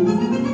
Música